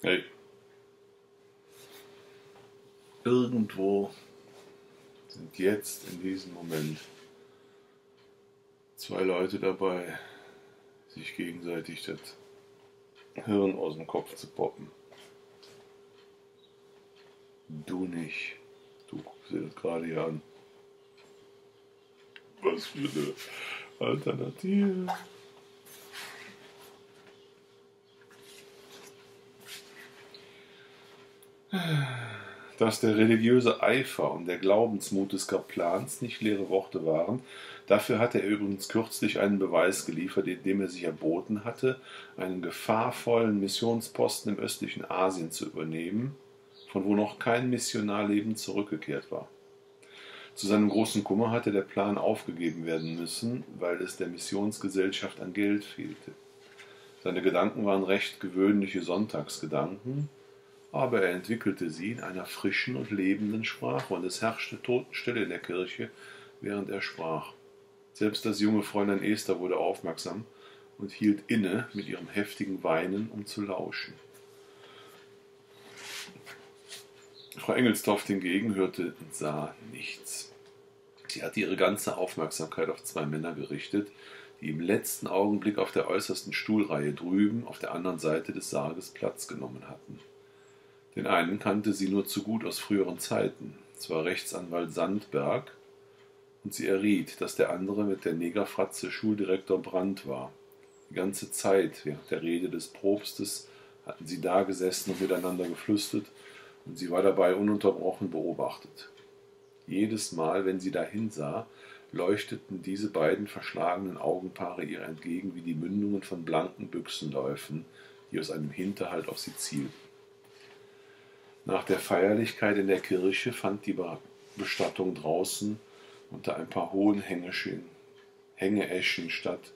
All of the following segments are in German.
Hey. Irgendwo sind jetzt in diesem Moment zwei Leute dabei, sich gegenseitig das Hirn aus dem Kopf zu poppen. Du nicht. Du guckst dir das gerade hier an. Was für eine Alternative. Dass der religiöse Eifer und der Glaubensmut des Kaplans nicht leere Worte waren, dafür hatte er übrigens kürzlich einen Beweis geliefert, indem er sich erboten hatte, einen gefahrvollen Missionsposten im östlichen Asien zu übernehmen, von wo noch kein Missionar lebend zurückgekehrt war. Zu seinem großen Kummer hatte der Plan aufgegeben werden müssen, weil es der Missionsgesellschaft an Geld fehlte. Seine Gedanken waren recht gewöhnliche Sonntagsgedanken, aber er entwickelte sie in einer frischen und lebenden Sprache, und es herrschte Totenstille in der Kirche, während er sprach. Selbst das junge Fräulein Esther wurde aufmerksam und hielt inne mit ihrem heftigen Weinen, um zu lauschen. Frau Engelstoft hingegen hörte und sah nichts. Sie hatte ihre ganze Aufmerksamkeit auf zwei Männer gerichtet, die im letzten Augenblick auf der äußersten Stuhlreihe drüben auf der anderen Seite des Sarges Platz genommen hatten. Den einen kannte sie nur zu gut aus früheren Zeiten. Es war Rechtsanwalt Sandberg, und sie erriet, dass der andere mit der Negerfratze Schuldirektor Brandt war. Die ganze Zeit während der Rede des Propstes hatten sie da gesessen und miteinander geflüstert, und sie war dabei ununterbrochen beobachtet. Jedes Mal, wenn sie dahin sah, leuchteten diese beiden verschlagenen Augenpaare ihr entgegen wie die Mündungen von blanken Büchsenläufen, die aus einem Hinterhalt auf sie zielten. Nach der Feierlichkeit in der Kirche fand die Bestattung draußen unter ein paar hohen Hängeeschen statt,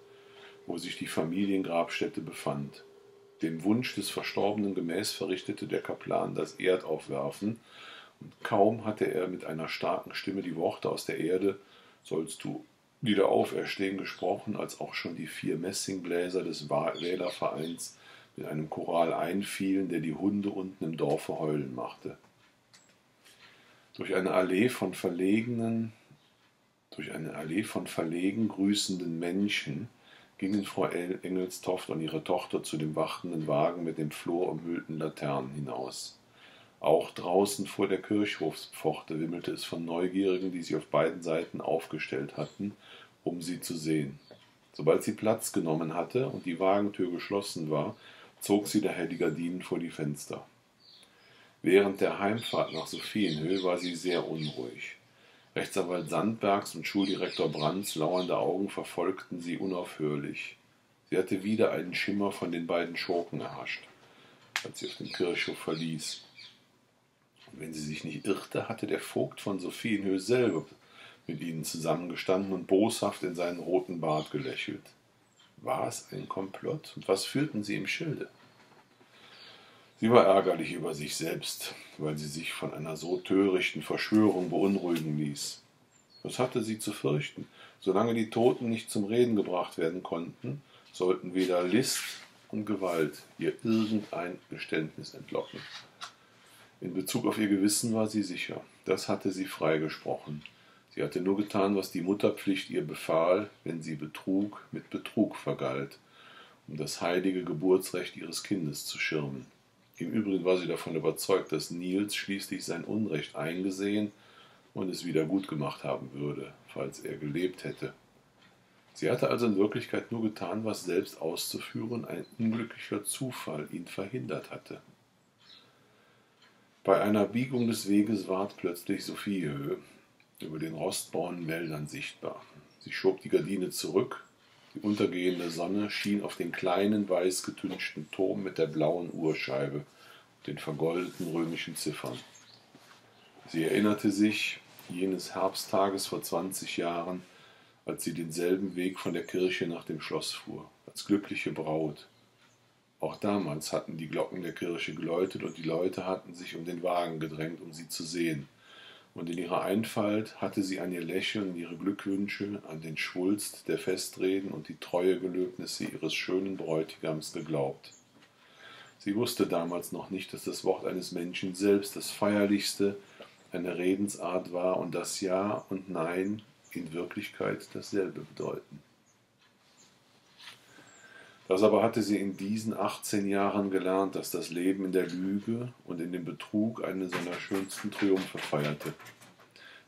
wo sich die Familiengrabstätte befand. Dem Wunsch des Verstorbenen gemäß verrichtete der Kaplan das Erdaufwerfen, und kaum hatte er mit einer starken Stimme die Worte aus der Erde sollst du wieder auferstehen gesprochen, als auch schon die vier Messingbläser des Wählervereins mit einem Choral einfielen, der die Hunde unten im Dorfe heulen machte. Durch eine Allee von verlegenen, durch eine Allee von verlegen grüßenden Menschen gingen Frau Engelstoft und ihre Tochter zu dem wartenden Wagen mit dem florumhüllten Laternen hinaus. Auch draußen vor der Kirchhofspforte wimmelte es von Neugierigen, die sich auf beiden Seiten aufgestellt hatten, um sie zu sehen. Sobald sie Platz genommen hatte und die Wagentür geschlossen war, zog sie daher die Gardinen vor die Fenster. Während der Heimfahrt nach Sophienhöhe war sie sehr unruhig. Rechtsanwalt Sandbergs und Schuldirektor Brands lauernde Augen verfolgten sie unaufhörlich. Sie hatte wieder einen Schimmer von den beiden Schurken erhascht, als sie auf den Kirchhof verließ. Und wenn sie sich nicht irrte, hatte der Vogt von Sophienhöhe selber mit ihnen zusammengestanden und boshaft in seinen roten Bart gelächelt. War es ein Komplott? Und was führten sie im Schilde? Sie war ärgerlich über sich selbst, weil sie sich von einer so törichten Verschwörung beunruhigen ließ. Was hatte sie zu fürchten? Solange die Toten nicht zum Reden gebracht werden konnten, sollten weder List und Gewalt ihr irgendein Geständnis entlocken. In Bezug auf ihr Gewissen war sie sicher. Das hatte sie freigesprochen. Sie hatte nur getan, was die Mutterpflicht ihr befahl, wenn sie Betrug mit Betrug vergalt, um das heilige Geburtsrecht ihres Kindes zu schirmen. Im Übrigen war sie davon überzeugt, dass Nils schließlich sein Unrecht eingesehen und es wieder gut gemacht haben würde, falls er gelebt hätte. Sie hatte also in Wirklichkeit nur getan, was selbst auszuführen ein unglücklicher Zufall ihn verhindert hatte. Bei einer Biegung des Weges ward plötzlich Sophie Höhe, über den rostbraunen Wäldern sichtbar. Sie schob die Gardine zurück. Die untergehende Sonne schien auf den kleinen, weiß getünchten Turm mit der blauen Uhrscheibe und den vergoldeten römischen Ziffern. Sie erinnerte sich jenes Herbsttages vor zwanzig Jahren, als sie denselben Weg von der Kirche nach dem Schloss fuhr, als glückliche Braut. Auch damals hatten die Glocken der Kirche geläutet und die Leute hatten sich um den Wagen gedrängt, um sie zu sehen und in ihrer Einfalt hatte sie an ihr Lächeln, ihre Glückwünsche, an den Schwulst der Festreden und die Treuegelöbnisse ihres schönen Bräutigams geglaubt. Sie wusste damals noch nicht, dass das Wort eines Menschen selbst das feierlichste eine Redensart war und dass Ja und Nein in Wirklichkeit dasselbe bedeuten. Das aber hatte sie in diesen 18 Jahren gelernt, dass das Leben in der Lüge und in dem Betrug einen seiner schönsten Triumphe feierte.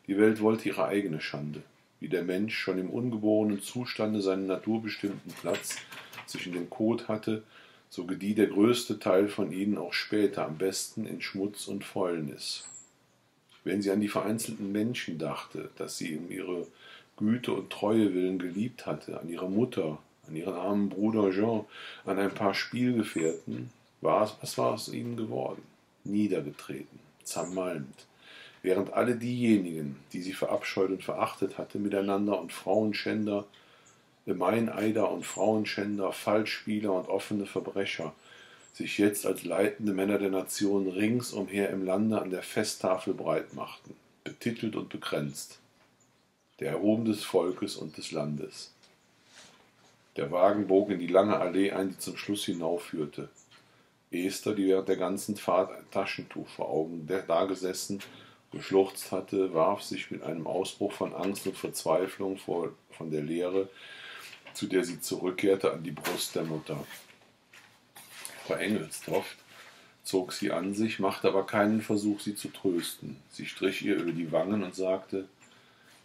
Die Welt wollte ihre eigene Schande, wie der Mensch schon im ungeborenen Zustande seinen naturbestimmten Platz zwischen dem Kot hatte, so gedieh der größte Teil von ihnen auch später am besten in Schmutz und Fäulnis. Wenn sie an die vereinzelten Menschen dachte, dass sie um ihre Güte und Treue willen geliebt hatte, an ihre Mutter, an ihren armen Bruder Jean, an ein paar Spielgefährten, war es, was war aus ihnen geworden? Niedergetreten, zermalmt, während alle diejenigen, die sie verabscheut und verachtet hatte, miteinander und Frauenschänder, Gemeineider und Frauenschänder, Falschspieler und offene Verbrecher, sich jetzt als leitende Männer der Nation ringsumher im Lande an der Festtafel breit machten, betitelt und begrenzt. Der Ruhm des Volkes und des Landes. Der Wagen bog in die lange Allee ein, die zum Schluss hinaufführte. Esther, die während der ganzen Fahrt ein Taschentuch vor Augen dagesessen, geschluchzt hatte, warf sich mit einem Ausbruch von Angst und Verzweiflung vor, von der Leere, zu der sie zurückkehrte, an die Brust der Mutter. Frau Engelstoft zog sie an sich, machte aber keinen Versuch, sie zu trösten. Sie strich ihr über die Wangen und sagte,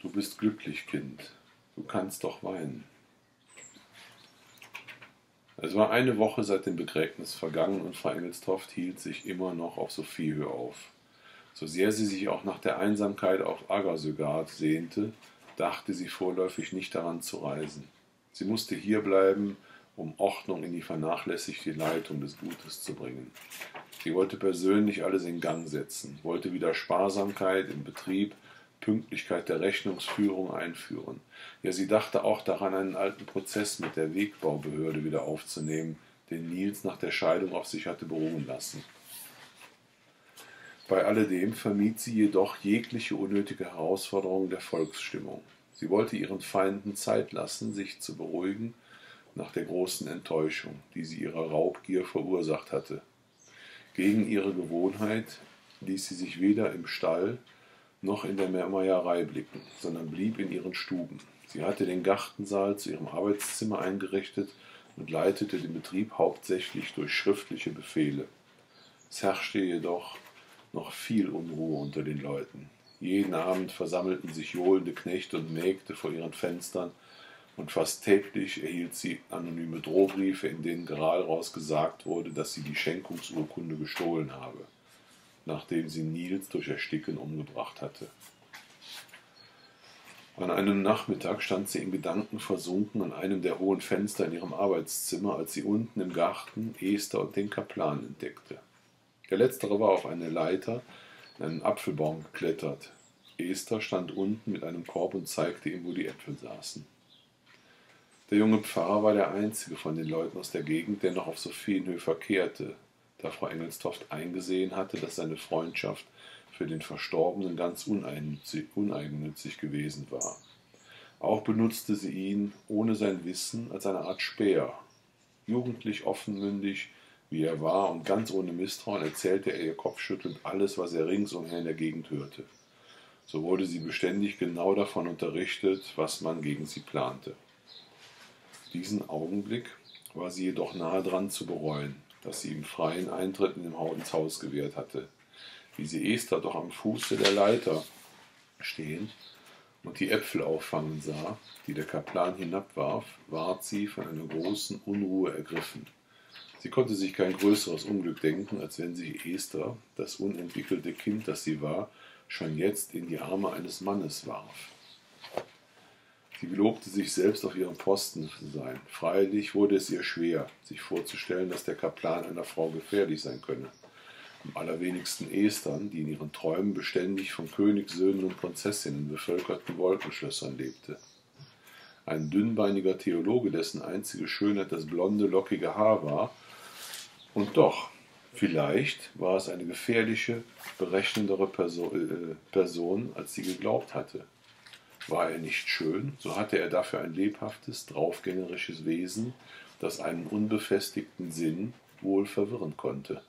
Du bist glücklich, Kind, du kannst doch weinen. Es war eine Woche seit dem Begräbnis vergangen und Frau Engelstoft hielt sich immer noch auf Sophiehöhe auf. So sehr sie sich auch nach der Einsamkeit auf Agasögard sehnte, dachte sie vorläufig nicht daran zu reisen. Sie musste hierbleiben, um Ordnung in die vernachlässigte Leitung des Gutes zu bringen. Sie wollte persönlich alles in Gang setzen, wollte wieder Sparsamkeit im Betrieb, Pünktlichkeit der Rechnungsführung einführen. Ja, sie dachte auch daran, einen alten Prozess mit der Wegbaubehörde wieder aufzunehmen, den Nils nach der Scheidung auf sich hatte beruhen lassen. Bei alledem vermied sie jedoch jegliche unnötige Herausforderung der Volksstimmung. Sie wollte ihren Feinden Zeit lassen, sich zu beruhigen nach der großen Enttäuschung, die sie ihrer Raubgier verursacht hatte. Gegen ihre Gewohnheit ließ sie sich weder im Stall noch in der Meierei blicken, sondern blieb in ihren Stuben. Sie hatte den Gartensaal zu ihrem Arbeitszimmer eingerichtet und leitete den Betrieb hauptsächlich durch schriftliche Befehle. Es herrschte jedoch noch viel Unruhe unter den Leuten. Jeden Abend versammelten sich johlende Knechte und Mägde vor ihren Fenstern, und fast täglich erhielt sie anonyme Drohbriefe, in denen gerade raus gesagt wurde, dass sie die Schenkungsurkunde gestohlen habe nachdem sie Nils durch Ersticken umgebracht hatte. An einem Nachmittag stand sie in Gedanken versunken an einem der hohen Fenster in ihrem Arbeitszimmer, als sie unten im Garten Esther und den Kaplan entdeckte. Der letztere war auf eine Leiter in einen Apfelbaum geklettert. Esther stand unten mit einem Korb und zeigte ihm, wo die Äpfel saßen. Der junge Pfarrer war der einzige von den Leuten aus der Gegend, der noch auf Sophienhöfer kehrte, da Frau Engelstoft eingesehen hatte, dass seine Freundschaft für den Verstorbenen ganz uneigennützig, gewesen war. Auch benutzte sie ihn ohne sein Wissen als eine Art Speer. Jugendlich offenmündig, wie er war und ganz ohne Misstrauen, erzählte er ihr kopfschüttelnd alles, was er ringsumher in der Gegend hörte. So wurde sie beständig genau davon unterrichtet, was man gegen sie plante. Diesen Augenblick war sie jedoch nahe dran zu bereuen das sie im freien Eintritt in dem ins Haus gewährt hatte. Wie sie Esther doch am Fuße der Leiter stehen und die Äpfel auffangen sah, die der Kaplan hinabwarf, ward sie von einer großen Unruhe ergriffen. Sie konnte sich kein größeres Unglück denken, als wenn sich Esther, das unentwickelte Kind, das sie war, schon jetzt in die Arme eines Mannes warf. Sie gelobte sich selbst auf ihrem Posten zu sein. Freilich wurde es ihr schwer, sich vorzustellen, dass der Kaplan einer Frau gefährlich sein könne. Am allerwenigsten Estern, die in ihren Träumen beständig von Königssöhnen und Prinzessinnen bevölkerten Wolkenschlössern lebte. Ein dünnbeiniger Theologe, dessen einzige Schönheit das blonde, lockige Haar war. Und doch, vielleicht war es eine gefährliche, berechnendere Person, äh, Person als sie geglaubt hatte. War er nicht schön, so hatte er dafür ein lebhaftes, draufgängerisches Wesen, das einen unbefestigten Sinn wohl verwirren konnte.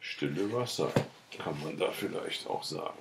Stille Wasser, kann man da vielleicht auch sagen.